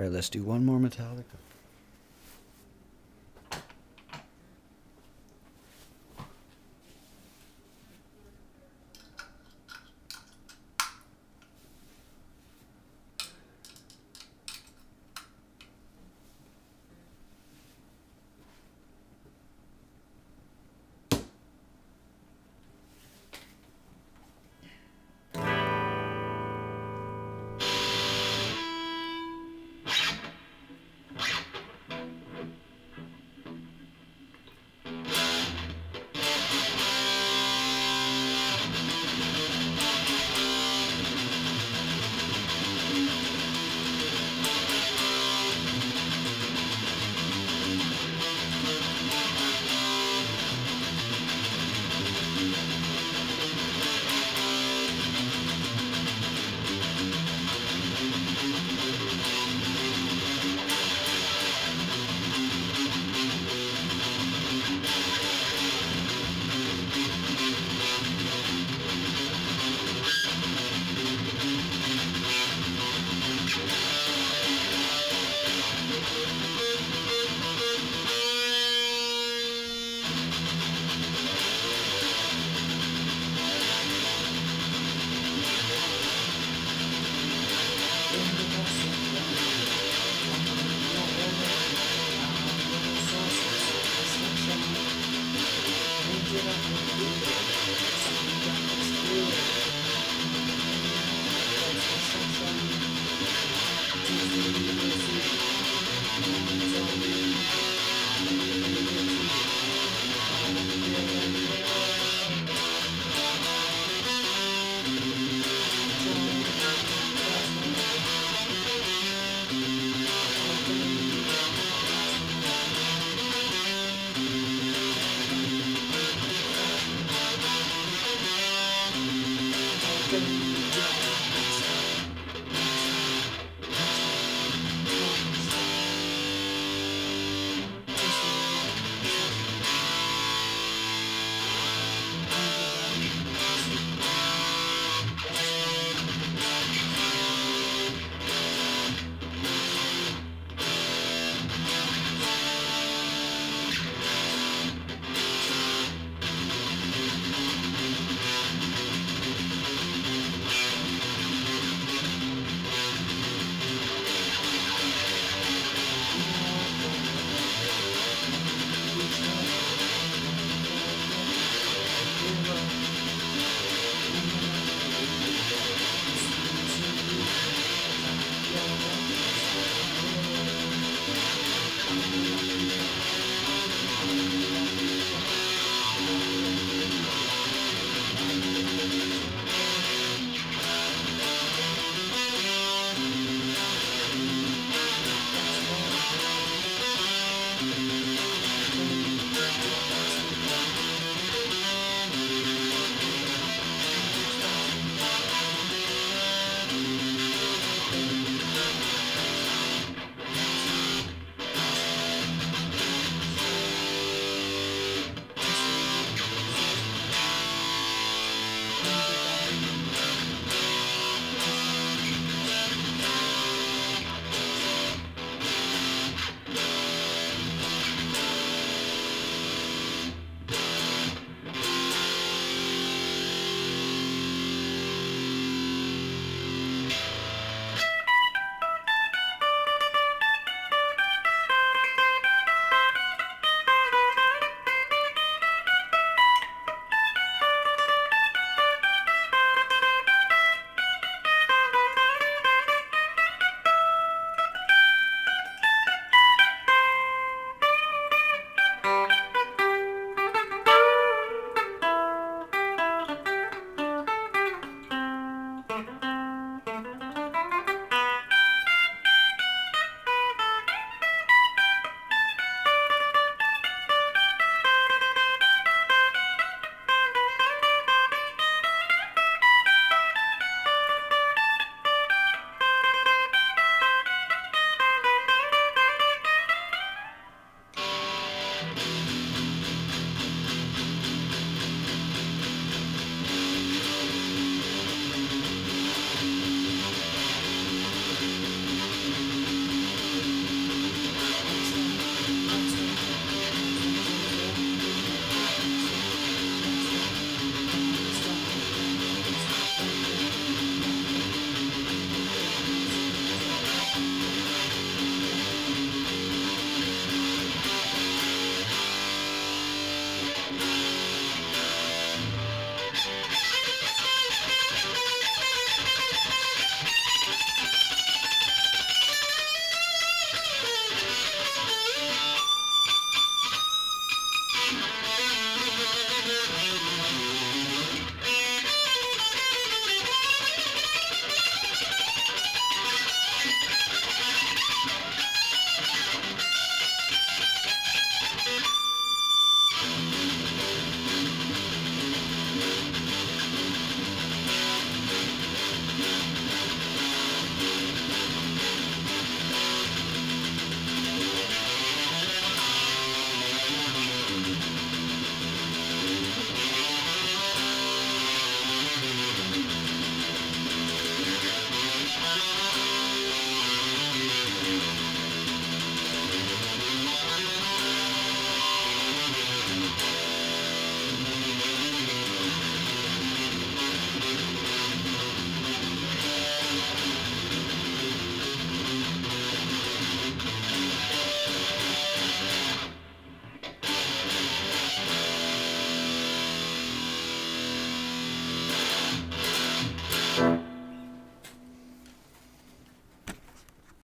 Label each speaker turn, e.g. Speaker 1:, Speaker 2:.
Speaker 1: All right, let's do one more Metallica.